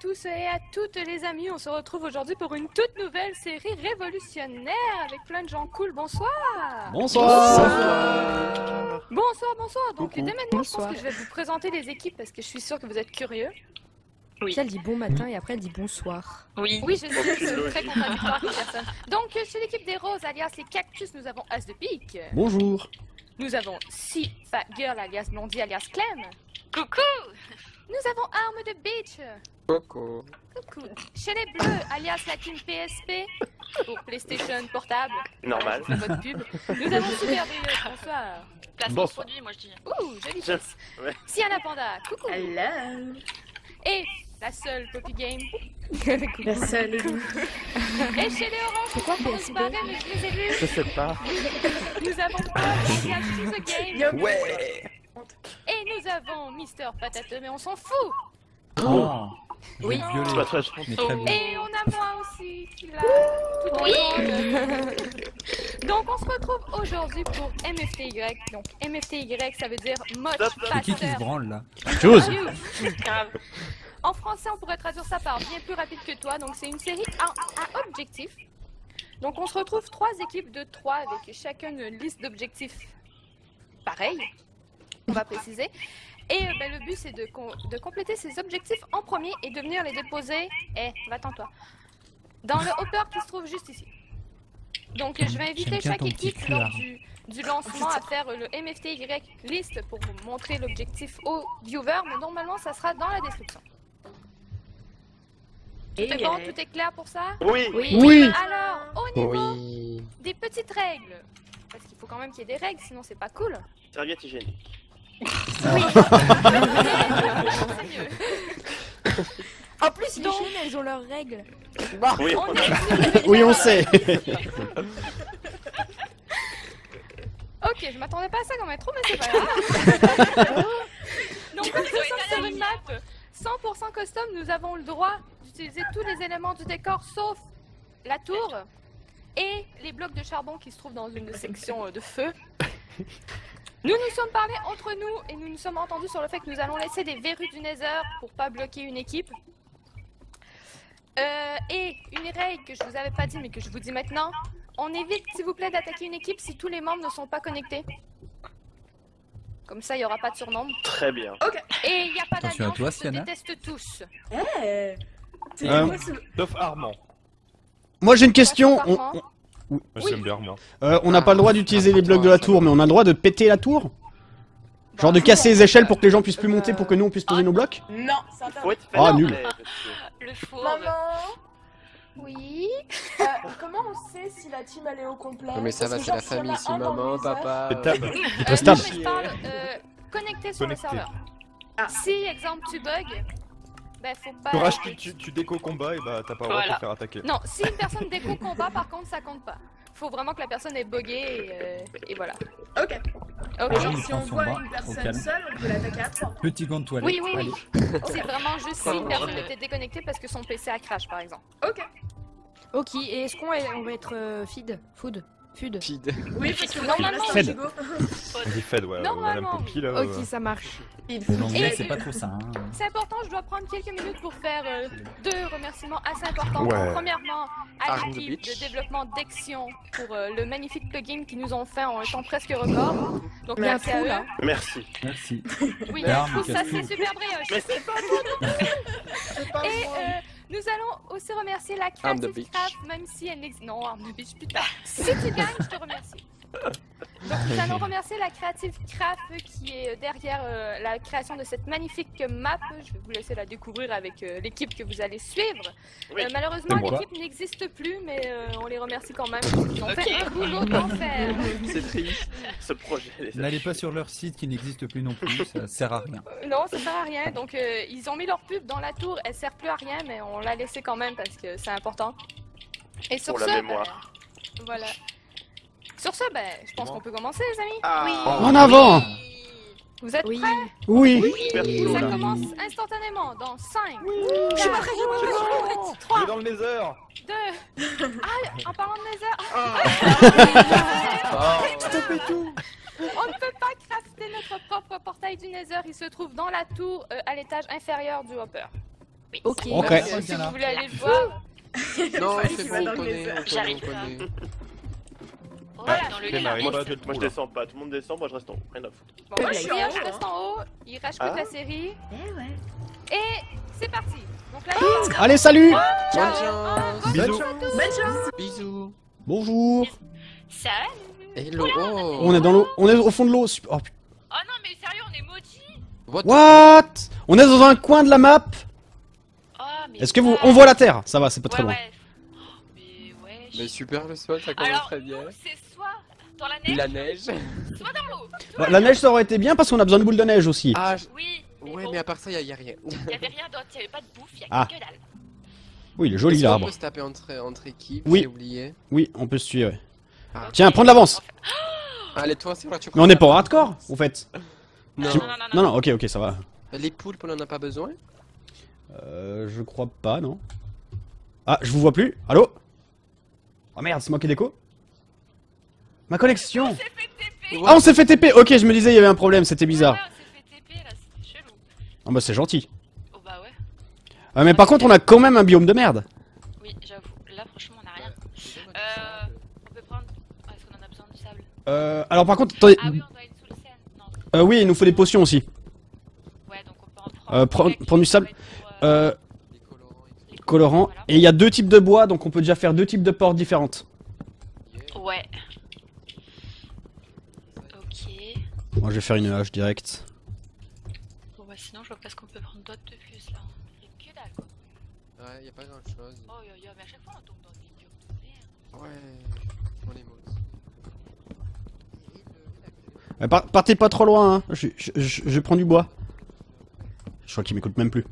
tous et à toutes les amis. On se retrouve aujourd'hui pour une toute nouvelle série révolutionnaire avec plein de gens cool. Bonsoir. Bonsoir. Bonsoir, bonsoir. Donc Coucou. dès maintenant, je pense que je vais vous présenter les équipes parce que je suis sûre que vous êtes curieux. Puis elle dit bon matin et après elle dit bonsoir. Oui. Oui, je sais, c'est très contradictoire personne. Donc chez l'équipe des roses, alias les cactus, nous avons As de pique. Bonjour. Nous avons Si Fat Girl, alias Blondie, alias Clem. Coucou Nous avons Arme de Beach. Coco. Coucou. Chez les bleus, alias la team PSP, pour PlayStation portable. Normal. Fais votre pub. Nous avons Super Brilleux, bonsoir. Placement produit, moi je dis. Ouh, jolie Tiens, chose. ouais. Siana Panda, coucou. Hello Et la seule Poppy Game. La seule Et chez les oranges, C'est quoi on se barrait, mais je les ai vus. Je sais pas. Nous avons She's a Game. Ouais. Et nous avons Mister Patateux, mais on s'en fout. Oh Oui. Violet, Pas très. Et on a moi aussi qui l'a tout oui. Donc on se retrouve aujourd'hui pour MFTY. Donc MFTY ça veut dire Much Stop. C'est qui qui se branle là Chose. En français on pourrait traduire ça par bien plus rapide que toi. Donc c'est une série à, à objectifs. Donc on se retrouve trois équipes de trois avec chacun une liste d'objectifs pareille. On va préciser. Et euh, ben, le but c'est de, com- de compléter ces objectifs en premier et de venir les déposer. Eh, va-t'en toi. Dans le hopper qui se trouve juste ici. Donc je vais inviter chaque équipe lors du, du lancement à faire le MFTY list pour vous montrer l'objectif aux viewers, mais normalement ça sera dans la description. Tout est bon, tout est clair pour ça? Oui. Oui. Alors, au niveau Oui. des petites règles, parce qu'il faut quand même qu'il y ait des règles, sinon c'est pas cool. Serviette hygiénique. Oui. c'est mieux. En plus, les Donc- elles ont leurs règles. Oui. On est Oui, on sait. Ok, je m'attendais pas à ça comme intro, mais c'est pas grave. Donc, comme sur une map 100% custom, nous avons le droit d'utiliser tous les éléments du décor sauf la tour et les blocs de charbon qui se trouvent dans une section euh, de feu. Nous nous sommes parlé entre nous et nous nous sommes entendus sur le fait que nous allons laisser des verrues du Nether pour pas bloquer une équipe. Euh, et une règle que je vous avais pas dit mais que je vous dis maintenant, on évite s'il vous plaît d'attaquer une équipe si tous les membres ne sont pas connectés. Comme ça, il n'y aura pas de surnombre. Très bien. Et il n'y a pas d'alliance, toi, on se déteste tous. Eh C'est Euh, quoi. Sauf Armand. Moi j'ai une question. Pas On par on- Oui. j'aime bien Armand. euh, on n'a pas le droit d'utiliser les blocs de la tour, mais on a le droit de péter la tour Genre de casser les échelles pour que les gens puissent plus monter pour que nous on puisse poser nos blocs Non, c'est interdit. Ah, nul. Le four. Maman, Oui. euh, comment on sait si la team elle est au complet? Non mais ça va, c'est la famille, maman, papa... C'est euh, table. Euh, non, Restable. mais je parle euh, connecté sur Connecté. le serveur. Ah. Si, exemple, tu bugs, ben faut pas... Courage, tu, tu, tu déco combat et bah t'as pas le droit de te faire attaquer. Non, si une personne déco combat, par contre, ça compte pas. Faut vraiment que la personne est buggée et, euh, et voilà. Ok. Ok. Genre, si on voit une personne seule, on peut l'attaquer à trois. Petit gant de toilette. Oui, oui, oui. C'est vraiment juste si une personne était déconnectée parce que son PC a crash, par exemple. Ok. Ok, et est-ce qu'on va être euh, feed Food Food? Feed. Oui, parce que Normalement, Fed. ouais. On poupie là. Ok, euh. ça marche. Lendemain, Et- c'est pas trop ça. Hein. C'est important, je dois prendre quelques minutes pour faire euh, deux remerciements assez importants. Ouais. Premièrement, à l'équipe de développement d'Exion pour euh, le magnifique plugin qu'ils nous ont fait en un temps presque record. Donc Il y a un merci à trou eux. là. Merci. Merci. Oui, ça c'est super brioche. Mais c'est pas Et euh, nous allons aussi remercier la Creative. Craft, même si elle n'existe. Non, Arm the Beach, putain. Si tu gagnes, je te remercie. Donc nous allons remercier la Creative Craft qui est derrière euh, la création de cette magnifique map. Je vais vous laisser la découvrir avec euh, l'équipe que vous allez suivre. Oui. Euh, malheureusement, l'équipe n'existe plus, mais euh, on les remercie quand même. Ils ont fait un boulot d'enfer. C'est triste. Ce projet. N'allez pas sur leur site qui n'existe plus non plus, ça sert à rien. Euh, Non, ça sert à rien. Donc, euh, ils ont mis leur pub dans la tour. Elle sert plus à rien, mais on l'a laissée quand même parce que c'est important. Et sur Pour la ce, mémoire. ben, voilà. Sur ce, ben, je pense qu'on peut commencer, les amis. Ah. En avant Vous êtes Oui. prêts? Oui. Perso, Ça commence instantanément dans 5, Je suis pas très On est dans le Nether 2. Ah, en parlant de laser, Ah. Oh, tout on ne peut pas crafter notre propre portail du Nether. Il se trouve dans la tour euh, à l'étage inférieur du Hopper. Oui. Ok. Ok. Merci. Si vous voulez aller le voir, Non, c'est bon, on dans le connaît, on connaît, J'arrive on connaît. Voilà, Ouais, dans le lit. Moi, je, moi, je descends pas, tout le monde descend, moi je reste en haut, rien à foutre. Bon, moi, Ouais, je, je suis en je haut, reste en haut. Il rage que Ah. de la série. Eh ouais. Et c'est parti. Donc là, Allez, salut Bonne chance. Bisous. Bonne chance. Bisous. Bonjour ça. Hello. Oh. On est dans l'eau, on est au fond de l'eau. Oh, putain. Oh non, mais sérieux, on est maudits. What? What? On est dans un coin de la map Oh, mais. Est-ce que vous... On voit la terre Ça va, c'est pas très Ouais, loin. ouais. Oh, Mais super le spot, ça commence Alors, très bien. c'est soit dans la neige, La neige. soit dans l'eau. Bah, La neige, ça aurait été bien parce qu'on a besoin de boules de neige aussi. Ah, je- Oui. Mais ouais, bon, mais à part ça, y a, y a rien. il y avait rien d'autre, il y avait pas de bouffe, il y a Ah. que dalle. Oui, il est joli l'arbre. peut se taper entre, entre équipes Oui. J'ai oublié. Oui, on peut se tuer, ouais. Ah. Tiens, prends de l'avance Allez, toi, c'est vrai, tu Mais on n'est pas en hardcore, au fait. Non. Tu- Non, non, non, Non, non, ok, ok, ça va. Les poulpes, on en a pas besoin? Euh, je crois pas, non. Ah, je vous vois plus. Allô? Oh merde, c'est moi qui déco Ma connexion Ah, on s'est fait TP Ok, je me disais, il y avait un problème, c'était bizarre. Ouais, on s'est fait TP là, c'était chelou. Ah bah c'est gentil. Oh bah ouais. Ah, mais par contre, on a quand même un biome de merde. Oui, j'avoue. Là, franchement, on a rien. Euh. On peut prendre. Ah, Est-ce qu'on en a besoin du sable? Euh, alors par contre, attendez. Ah oui, on doit être sous le scène. Non. Euh, oui, il nous faut des potions aussi. Ouais, donc on peut en prendre. Euh, prendre- du sable. pour, euh, Euh, Les colorants et tout. les colorant. voilà. Et il y a deux types de bois, donc on peut déjà faire deux types de portes différentes. Ouais. Ok. Moi, je vais faire une hache direct. Bon, bah sinon, je vois pas ce qu'on peut prendre d'autre de plus là. Il y a que dalle quoi. Ouais, y a pas grand chose. Oh, yo, yo, mais à chaque fois, on tombe dans des biomes de merde. Ouais, on est par- partez pas trop loin, hein. je, je, je- je prends du bois. Je crois qu'il m'écoute même plus.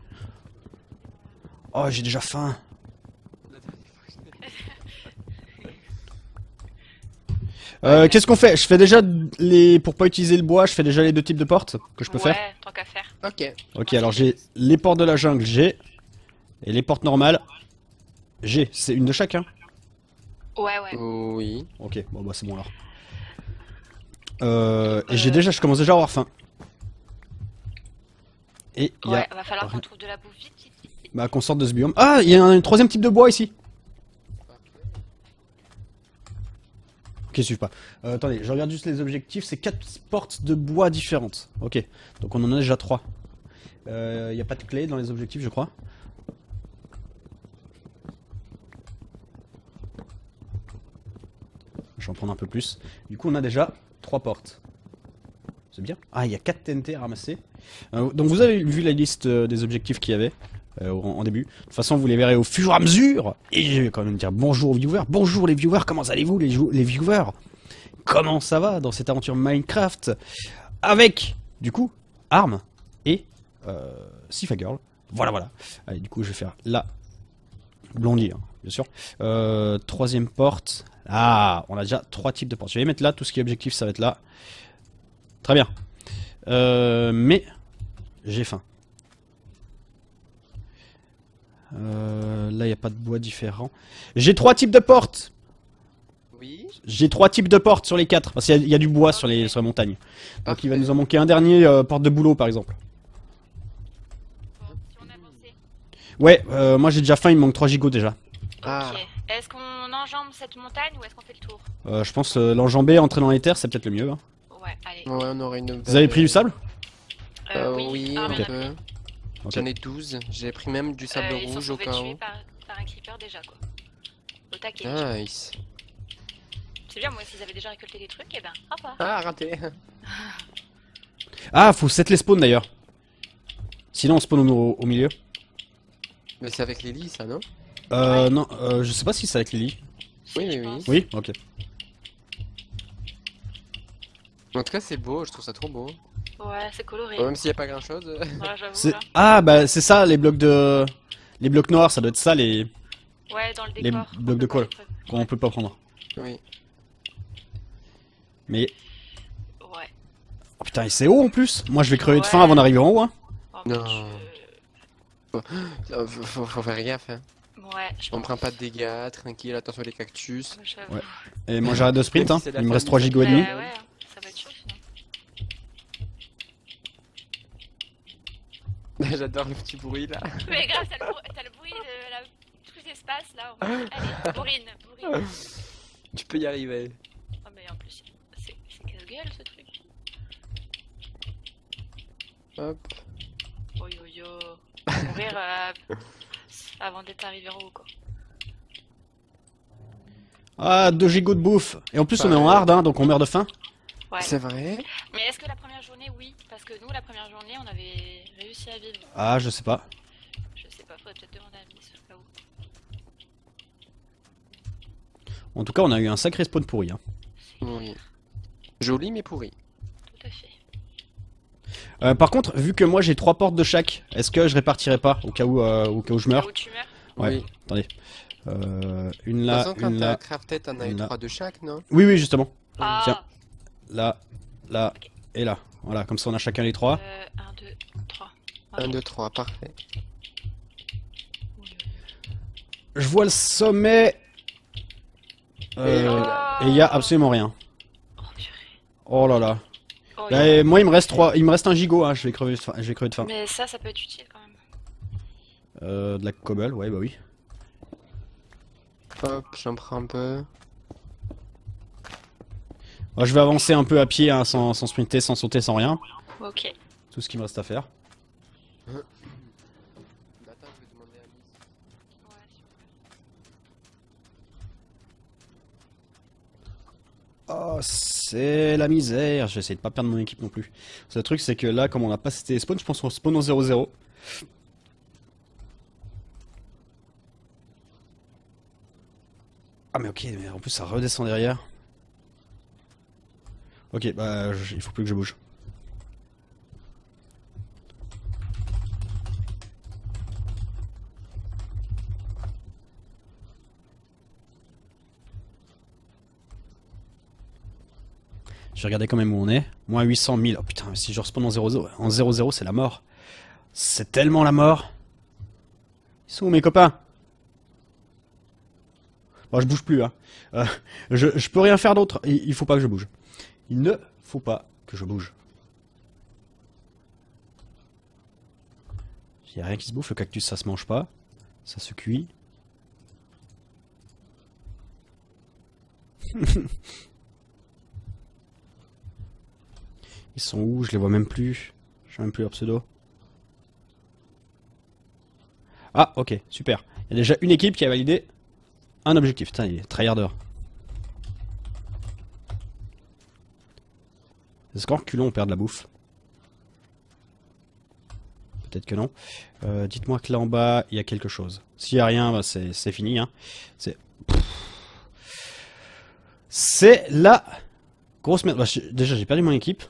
Oh, j'ai déjà faim. Euh, Qu'est-ce qu'on fait? Je fais déjà les pour pas utiliser le bois, je fais déjà les deux types de portes que je peux ouais, faire. tant qu'à faire. Ok. Ok, alors j'ai les portes de la jungle, j'ai et les portes normales, j'ai. C'est une de chacun. Ouais, ouais. Oui. Ok, bon bah c'est bon alors. Euh, et j'ai déjà, je commence déjà à avoir faim. Et il y a Ouais, va falloir qu'on trouve de la bouffe vite. Bah qu'on sorte de ce biome. Ah, il y a un, troisième type de bois ici. Ok, suivez pas. Euh, attendez, je regarde juste les objectifs. C'est quatre portes de bois différentes. Ok, donc on en a déjà trois. Il n'y a pas de clé dans les objectifs, je crois. Je vais en prendre un peu plus. Du coup, on a déjà trois portes. C'est bien. Ah, il y a 4 TNT à ramasser. Euh, donc vous avez vu la liste euh, des objectifs qu'il y avait euh, en, début. De toute façon, vous les verrez au fur et à mesure. Et je vais quand même dire bonjour aux viewers. Bonjour les viewers, comment allez-vous les, viewers? Comment ça va dans cette aventure Minecraft Avec, du coup, Arm et euh, Sifa Girl. Voilà, voilà. Allez, du coup, je vais faire la blondie, hein, bien sûr. Euh, troisième porte. Ah, on a déjà trois types de portes. Je vais mettre là, tout ce qui est objectif, ça va être là. Très bien. Euh, mais j'ai faim. Euh, là, il n'y a pas de bois différent. J'ai trois types de portes. Oui. J'ai trois types de portes sur les quatre. Parce qu'il y, a- il y a du bois sur les, sur les montagnes. Donc il va nous en manquer un dernier, euh, porte de boulot par exemple. Bon, si on avançait. Ouais, euh, moi j'ai déjà faim, il me manque 3 gigots déjà. Ah. Ok. Est-ce qu'on enjambe cette montagne ou est-ce qu'on fait le tour? Euh, je pense euh, l'enjamber, entrer dans les terres, c'est peut-être le mieux. hein. Ouais, allez. Ouais, on aurait une. Vous avez pris du sable? Euh, oui, oui, un peu. J'en ai 12. J'ai pris même du sable Euh, rouge au cas où. par, par un creeper déjà quoi. Au taquet. Nice. C'est bien, moi s'ils avaient déjà récolté des trucs, et ben, hop là. Ah, raté. Ah, faut set les spawns d'ailleurs. Sinon on spawn au, au milieu. Mais c'est avec Lily, ça, non? Euh, non, euh, je sais pas si c'est avec Lily. Oui, oui, pense. Oui, ok. En tout cas, c'est beau, je trouve ça trop beau. Ouais, c'est coloré. Même s'il n'y a pas grand chose. Ah, bah c'est ça, les blocs de... Les blocs noirs, ça doit être ça, les... Ouais, dans le les décor. blocs de colle. les qu'on peut pas prendre. oui. Mais... Ouais. Oh putain, et c'est haut en plus Moi je vais crever de faim avant d'arriver en haut, hein. Oh, Non. je- Euh, Faut, faut- faut faire gaffe. Hein. Ouais, je On pense. prend pas de dégâts, tranquille, attention les cactus. Ouais. Et moi j'arrête de sprint, hein. Il me reste famille, 3 ça gigots et demi. Bah ouais, ça va être chaud sinon. J'adore le petit bruit là. Mais grave, t'as le, brou- t'as le bruit de la truc d'espace là. Allez, bourrine, bourrine. Tu peux y arriver. Oh, mais en plus, c'est casse-gueule ce truc. Hop. Oh yo yo. Mourir euh, avant d'être arrivé en haut quoi. Ah, 2 gigots de bouffe. Et en plus, on est en hard, hein, donc on meurt de faim. Ouais. C'est vrai Mais est-ce que la première journée, oui Parce que nous, la première journée, on avait réussi à vivre. Ah, je sais pas. Je sais pas, faudrait peut-être demander à Miss au cas où. En tout cas, on a eu un sacré spawn pourri. Hein. Oui. Joli mais pourri. Tout à fait. Euh, par contre, vu que moi j'ai trois portes de chaque, est-ce que je répartirais pas au cas où, euh, au cas où je meurs où tu meurs Ouais. Oui. Attendez. Euh, une là, façon, une t'as là. crafté, t'en as eu une là. trois de chaque, non? Oui, oui, justement. Ah Tiens. Là, là et là. Voilà, comme ça on a chacun les trois. Euh, 1, 2, 3. 1, 2, 3, parfait. Je vois le sommet. Euh, et il y a absolument rien. Oh, là là. Oh, Bah, moi il me reste trois, il me reste un gigot. Hein. Je vais crever, de faim- je vais crever de faim. Mais ça, ça peut être utile quand même. Euh, de la cobble, ouais, bah oui. Hop, j'en prends un peu. Moi, je vais avancer un peu à pied, hein, sans, sans sprinter, sans sauter, sans rien. Ok. Tout ce qui me reste à faire. Miss. Oh, c'est la misère. J'essaie de pas perdre mon équipe non plus. Le truc, c'est que là, comme on n'a pas cité spawn, je pense qu'on spawn en 0-0. Ah, mais ok, mais en plus, ça redescend derrière. Ok, bah, il faut plus que je bouge. Je vais regarder quand même où on est. Moins 800 000. Oh putain, si je respawn en 0-0, en 0-0, c'est la mort. C'est tellement la mort. Ils sont où mes copains? Bon, je bouge plus, hein. Euh, je, je peux rien faire d'autre. Il, il faut pas que je bouge. Il ne faut pas que je bouge. Il y a rien qui se bouffe. Le cactus, ça se mange pas. Ça se cuit. Ils sont où? Je les vois même plus. Je sais même plus leur pseudo. Ah, ok, super. Il y a déjà une équipe qui a validé un objectif. Putain, il est tryharder. Est-ce qu'en on perd de la bouffe Peut-être que non. Euh, Dites-moi que là en bas il y a quelque chose. S'il y a rien, bah, c'est fini. Hein. C'est. C'est la grosse merde. Bah, déjà j'ai perdu mon équipe.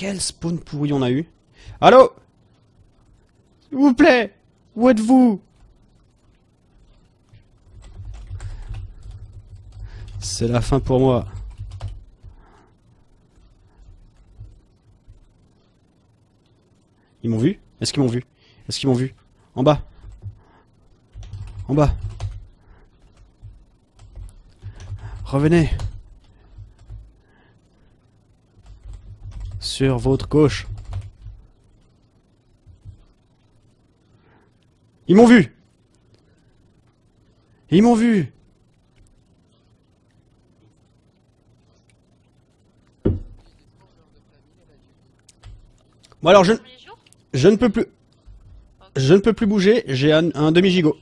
Quel spawn pourri on a eu. Allô? S'il vous plaît Où êtes-vous? C'est la fin pour moi. Ils m'ont vu? Est-ce qu'ils m'ont vu? Est-ce qu'ils m'ont vu? En bas. En bas. Revenez Sur votre gauche. Ils m'ont vu Ils m'ont vu Bon alors je, je ne peux plus... Je ne peux plus bouger, j'ai un, un demi-gigot.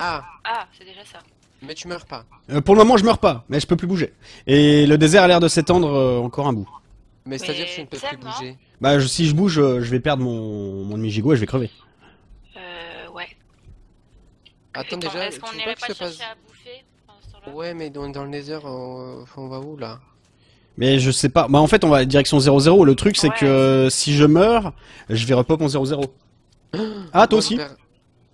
Ah, Ah, c'est déjà ça. mais tu meurs pas. Euh, pour le moment je meurs pas, mais je peux plus bouger. Et le désert a l'air de s'étendre euh, encore un bout. Mais c'est-à-dire que tu ne peux plus bouger. Bah je- si je bouge, euh, je vais perdre mon, mon demi-gigot et je vais crever. Euh, ouais. Attends, Attends, déjà, Est-ce qu'on n'irait que pas je chercher à bouffer pendant ce temps-là? Ouais, mais dans, dans le Nether, on, on va où là? Mais je sais pas. Bah en fait on va direction 0-0. Le truc c'est Ouais. que euh, si je meurs, je vais repop en 0-0. Ah toi aussi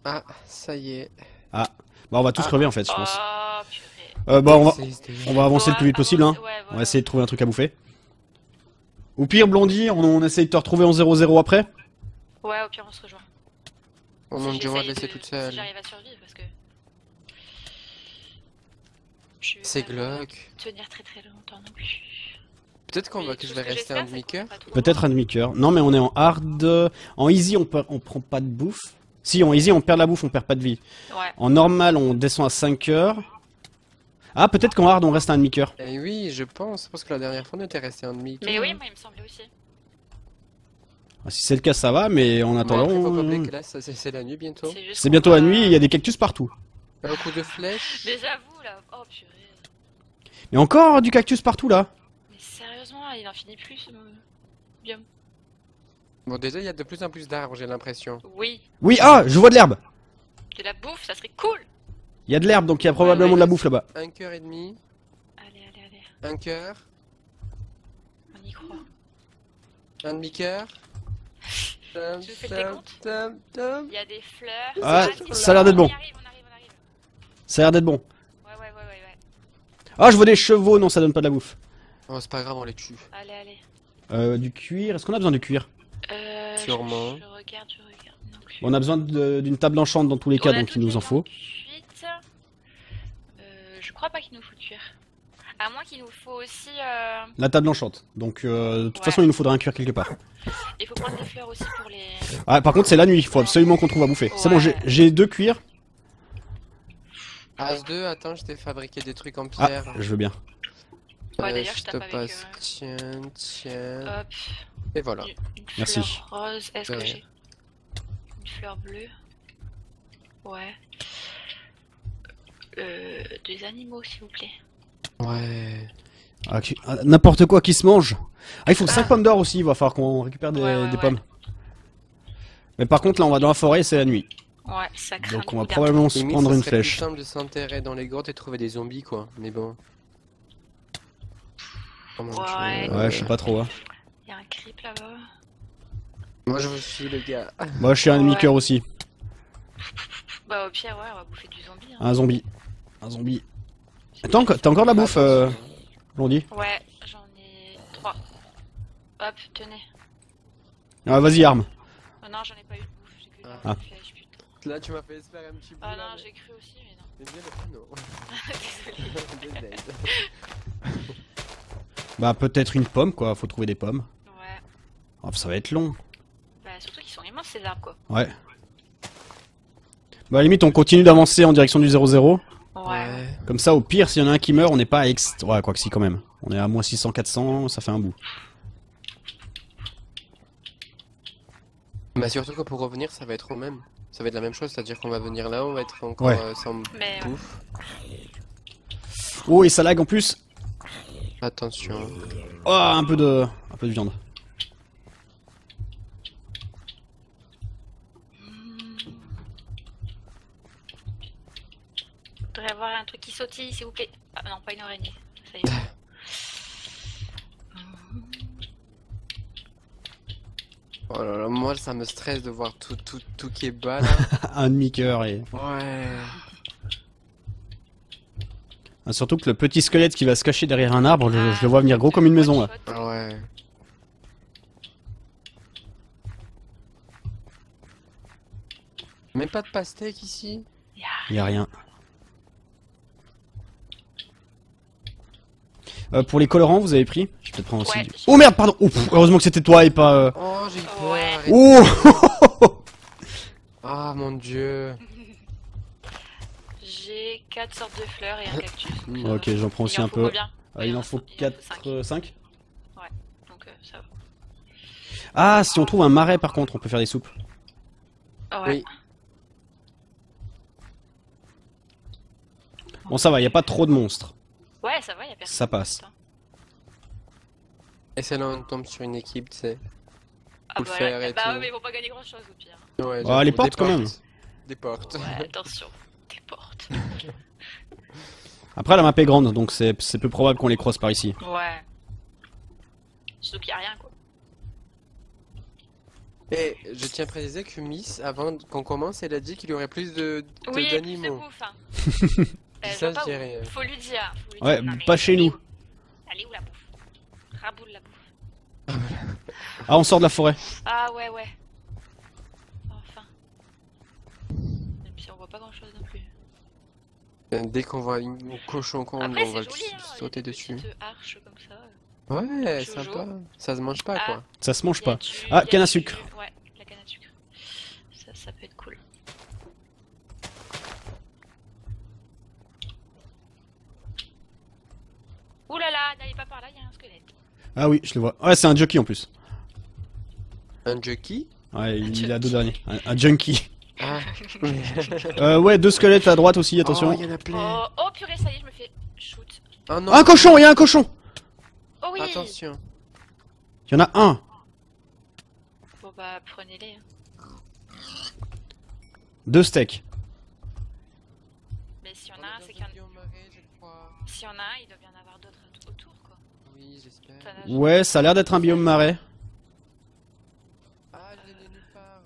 Ah, ça y est. Bah on va tous Ah. crever en fait je pense. Oh, purée. Euh, bah on va, C'est- on va avancer le plus vite possible hein. Ouais, On va essayer de trouver un truc à bouffer. Au pire Blondie, on, on essaye de te retrouver en 0-0 après. Ouais, au pire, on se rejoint. Va te j'essaye laisser toute seule. Si j'arrive à survivre, parce que. Je C'est glauque. Tenir très très longtemps non plus. Peut-être qu'on va que je vais rester c'est demi-cœur. Peut-être un demi-cœur. Non, mais on est en hard. En easy, on, peut- on prend pas de bouffe. Si, en easy, on perd la bouffe, on perd pas de vie. Ouais. En normal, on descend à 5 heures. Ah, peut-être qu'en hard, on reste à un demi-cœur. Eh oui, je pense, parce que la dernière fois on était resté un demi-cœur. Mais oui, moi il me semblait aussi. Ah, Si c'est le cas, ça va, mais en attendant. faut euh, que là, ça- c'est la nuit bientôt. C'est bientôt la nuit, il y a des cactus partout. Un coup de flèche. Mais j'avoue là, oh purée. Mais encore du cactus partout là. Mais sérieusement, il en finit plus ce biome. Bon, déjà, il y a de plus en plus d'arbres, j'ai l'impression. Oui, Oui, ah, je vois de l'herbe. de la bouffe, ça serait cool. Il y a de l'herbe, donc il y a probablement ouais, de la bouffe là-bas. Un cœur et demi, Allez, allez, allez, un cœur, on y croit. un demi-cœur. Je fais tam. Il y a des fleurs. Ah, ça a l'air d'être bon. On y arrive, on arrive, on arrive. Ça a l'air d'être bon. Ouais, ouais, ouais, ouais, ouais. Ah, je vois des chevaux, non, ça donne pas de la bouffe. Oh, c'est pas grave, on les tue. Allez, allez. Euh, du cuir, est-ce qu'on a besoin de cuir? Euh, je- Sûrement. Je, regarde, je regarde. On a besoin d'une table d'enchant dans tous les cas, donc il nous en faut. Crois pas qu'il nous faut de cuir. À moins qu'il nous faut aussi. Euh... La table d'enchante. Donc, euh, de toute Ouais. façon, il nous faudra un cuir quelque part. Il faut prendre des fleurs aussi pour les. Ah, par contre, c'est la nuit, il faut absolument qu'on trouve à bouffer. C'est bon, j'ai- deux cuirs. As 2, attends, je t'ai fabriqué des trucs en Ah, pierre. je veux bien. Ouais, Euh, d'ailleurs, je je te tape avec, passe. euh, Tiens, tiens. Hop. Et voilà. Une, une Merci. fleur rose. Est-ce que j'ai une fleur bleue? Ouais. Euh, des animaux, s'il vous plaît. Ouais. Ah, ah, N'importe quoi qui se mange. Ah, il faut 5 pommes d'or aussi, il va falloir qu'on récupère des, Ouais, ouais, des ouais. pommes. Mais par contre, là, on va dans la forêt et c'est la nuit. Ouais, ça craint. Donc, on va probablement se Limite, prendre ça une serait plus flèche. simple de s'enterrer dans les grottes et trouver des zombies, quoi. Mais bon. Ouais. Dieu. Ouais, je sais pas trop. Hein. Il y a un creep là-bas. Moi, je vous suis, le gars. Moi, je suis un Ouais. demi-cœur aussi. Bah, au pire, ouais, on va bouffer du zombie. Hein. Un zombie. Un zombie. Attends, t'as encore de la bouffe, euh, Blondie Ouais, j'en ai trois. Hop, tenez. Ah, vas-y, arme. Oh non, j'en ai pas eu de bouffe, j'ai que Ah. flèche, putain. Là, tu m'as fait espérer un petit peu. Ah non, j'ai cru aussi, mais non. Mais bien le panneau. Désolée. Désolé. Bah, peut-être une pomme, quoi. Faut trouver des pommes. Ouais. Ah, ça va être long. Bah, surtout qu'ils sont immenses ces arbres, quoi. Ouais. Bah, à la limite, on continue d'avancer en direction du 0-0. Comme ça, au pire, s'il y en a un qui meurt, on n'est pas à ex... Ouais, quoi que si, quand même. On est à moins 600-400, ça fait un bout. Bah, surtout que pour revenir, ça va être au même. Ça va être la même chose, c'est-à-dire qu'on va venir là, on va être encore Ouais. euh, sans Mais bouffe. Oh, et ça lag en plus. Attention. Oh, un peu de... Un peu de viande. Faudrait avoir un truc qui sautille, s'il vous plaît. Ah non, pas une araignée. Ça y est. Oh là là, moi ça me stresse de voir tout, tout, tout qui est bas là. un demi-cœur et... Ouais. Ah, surtout que le petit squelette qui va se cacher derrière un arbre, je, je le vois venir gros comme une maison, là. Ah ouais. Même pas de pastèque ici? Y a rien. Euh, pour les colorants, vous avez pris Je vais peut-être prendre aussi Ouais, du... Oh merde, pardon oh, pff, Heureusement que c'était toi et pas... euh, Oh j'ai eu peur Ouais. Oh Ah mon dieu J'ai quatre sortes de fleurs et un cactus. donc Mm. va. Ok, j'en prends Il aussi un peu. Ah, il en faut Il 4, cinq. 5 Donc euh, ça Ah, si on trouve un marais par contre, on peut faire des soupes. va. Ouais. Oui. Bon, ça va, y a pas trop de monstres. Ouais, ça va, y a personne. Ça passe. Et c'est là on tombe sur une équipe, tu sais. Ah Faut le bah, faire là- et bah tout. ouais, mais ils vont pas gagner grand chose au pire. Ouais, Ah, j'avoue, les portes, quand même. Des portes. Ouais, attention. Des portes. Après, la map est grande, donc c'est c'est peu probable qu'on les croise par ici. Ouais. Surtout qu'il y a rien quoi. Et je tiens à préciser que Miss, avant qu'on commence, elle a dit qu'il y aurait plus de de- Oui, plus de d'animaux. bouffe. Euh, je Ça, vois pas je où. dirais. Faut lui dire. Faut lui Ouais, dire. Pas chez nous. est où la bouffe? Raboule la bouffe. Ah, on sort de la forêt. Ah ouais, ouais. Enfin. Même si on voit pas grand chose non plus. Euh, Dès qu'on voit une un cochon Après, on va joli, hein. sauter des dessus. comme ça. Ouais, Jojo. sympa. Ça se mange pas Ah. quoi. Ça se mange pas. du- Ah, il y a canne à du- sucre. Ouais, la canne à sucre. Ça, ça peut être cool. Ouh là là, n'allez pas par là, il y a un squelette. Ah oui, je le vois. Ouais, c'est un jockey en plus. Un jockey Ouais, il, il a deux derniers. Un, un junkie. Ah. Euh, ouais, deux squelettes à droite aussi, Oh, attention. il y en a plein. Oh, oh purée, ça y est, je me fais shoot. Oh non. Un cochon, il y a un cochon Oh oui Attention. Il y en a un. Bon bah, prenez-les. hein. Deux steaks. Ouais, ça a l'air d'être un biome marais. Ah, les nénuphars.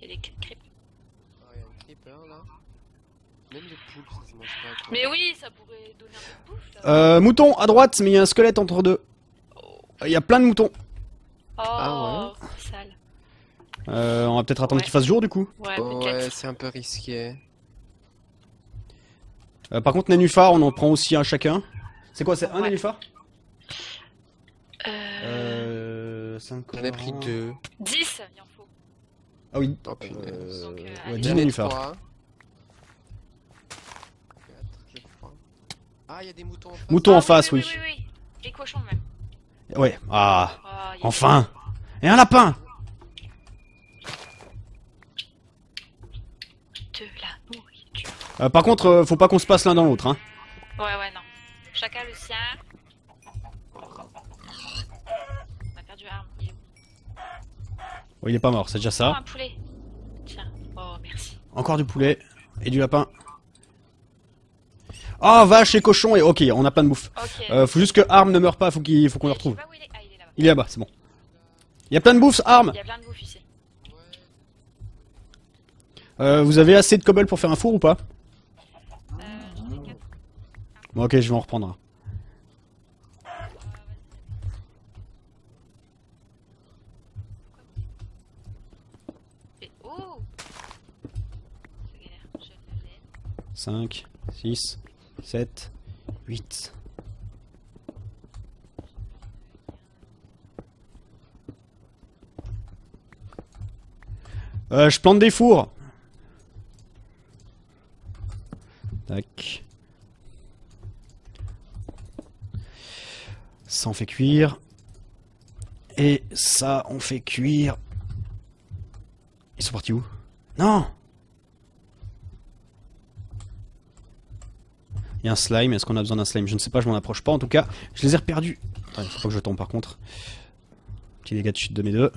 Il y a des creeps. Oh, il y a un creeper là. Même les poules, ça se mange pas quoi. Mais oui, ça pourrait donner un peu de bouffe, là. Euh, mouton à droite, mais il y a un squelette entre deux. Il y a plein de moutons. Oh, Ah sale. Euh, on va peut-être attendre Ouais. qu'il fasse jour du coup. Ouais, Oh, peut-être. ouais, c'est un peu risqué. Euh, par contre, nénuphar, on en prend aussi un chacun. C'est quoi, c'est un Ouais. nénuphar Euh... Euh. cinq J'en ai pris corans. deux. 10, il en faut. Ah oui. Oh punaise. Euh, Donc, euh, ouais, allez. 10 J'en ai nénuphars. Ah, il y a des moutons en face. Moutons Ah en face, oui. oui. Oui, oui. Les cochons même. Ouais. Ah, Oh, enfin. Et un lapin De la nourriture. Euh, Par contre, euh, faut pas qu'on se passe l'un dans l'autre. Hein. Ouais, ouais, non. Chacun le sien. On a perdu arme. Il est où Oh, il est pas mort, c'est déjà Oh, ça. un poulet. Tiens. Oh, merci. Encore du poulet et du lapin. Oh, vache et cochon et ok, on a plein de bouffe. Euh, faut juste que Arm ne meure pas, faut qu'il faut qu'on le retrouve. il est. Ah, il est là-bas. Il est là-bas, c'est bon. Il y a plein de bouffe, Arm. Il y a plein de bouffe ici. Euh, vous avez assez de cobble pour faire un four ou pas Euh, j'en ai quatre. Bon, ok, je vais en. 5, 6, 7, 8. Euh, je plante des fours. Tac. Ça on fait cuire. Et ça on fait cuire. Ils sont partis où? Non Il y a un slime, est-ce qu'on a besoin d'un slime? Je ne sais pas, je m'en approche pas en tout cas. Je les ai reperdus. Attends, il faut pas que je tombe par contre. Petit dégât de chute de mes deux.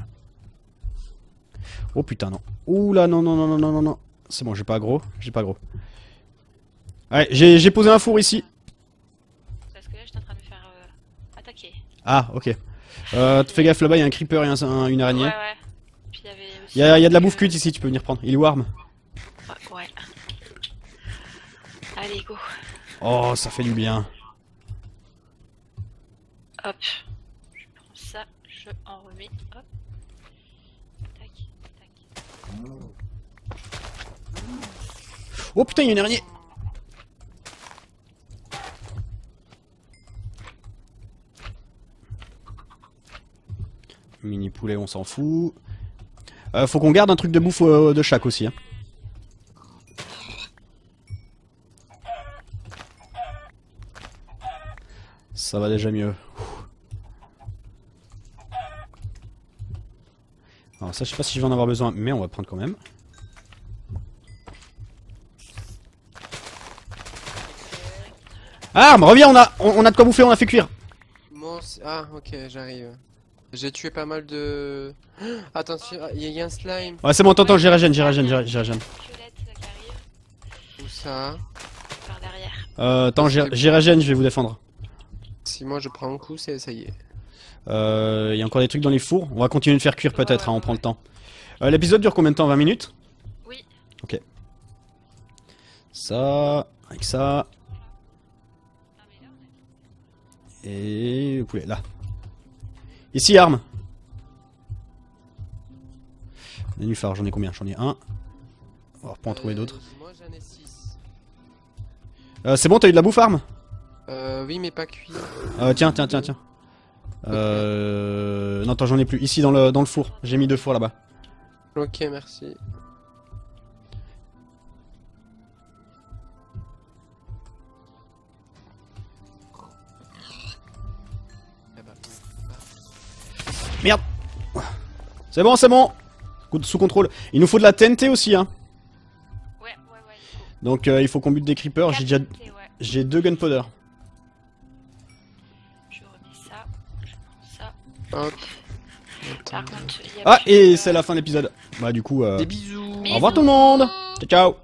Oh putain, non. Ouh là, non, non, non, non, non, non, non. C'est bon, j'ai pas gros, j'ai pas gros. Ouais, j'ai posé un four ici. Parce que là, j'étais en train de faire euh, attaquer. Ah, ok. Euh, fais gaffe là-bas, il y a un creeper et un- un- une araignée. Ouais, ouais. Puis il y avait aussi. Il y a, y a de la bouffe euh, cuite ici, tu peux venir prendre. Il est warm. Ouais. ouais. Allez, go. Oh, ça fait du bien. Hop. Je prends ça, je en remets. Hop. Tac, tac. Oh putain, il y a une araignée. Mini poulet, on s'en fout. Euh, faut qu'on garde un truc de bouffe euh, de chaque aussi. hein. Ça va déjà mieux. Alors ça, je sais pas si je vais en avoir besoin, mais on va prendre quand même. Mais reviens, on a, on, a de quoi bouffer, on a fait cuire. Ah, ok, j'arrive. J'ai tué pas mal de. Attention, il y, a- y a un slime. Ouais, c'est bon, attends, attends, j'y régène, j'y régène, j'y régène. Où ça par derrière. Euh, attends, j'y régène, je vais vous défendre. Si moi je prends un coup, c'est ça y est. Euh, il y a encore des trucs dans les fours. On va continuer de faire cuire peut-être, hein, on prend le temps. Euh, L'épisode dure combien de temps 20 minutes? Oui. Ok. Ça, avec ça, Ah, et le poulet, là. Ici, arme. Nénuphar, j'en ai combien? J'en ai un. On va pas en trouver Euh, d'autres. Moi j'en ai 6. Euh, c'est bon, t'as eu de la bouffe, arme Euh, oui, mais pas cuit. Euh, tiens, tiens, tiens, tiens. Euh... Non, attends, j'en ai plus. Ici, dans le, dans le four. J'ai mis deux fours là-bas. Ok, merci. Merde C'est bon, c'est bon Sous contrôle. Il nous faut de la TNT aussi, hein. Ouais, ouais, ouais. Donc, euh, il faut qu'on bute des creepers. J'ai déjà... Ouais. J'ai deux gunpowder. Je remets ça. Je prends ça. Hop. Par contre, il y a Ah, et de- c'est la fin de l'épisode. Bah, du coup, euh... Des bisous. au revoir tout le monde Ciao, ciao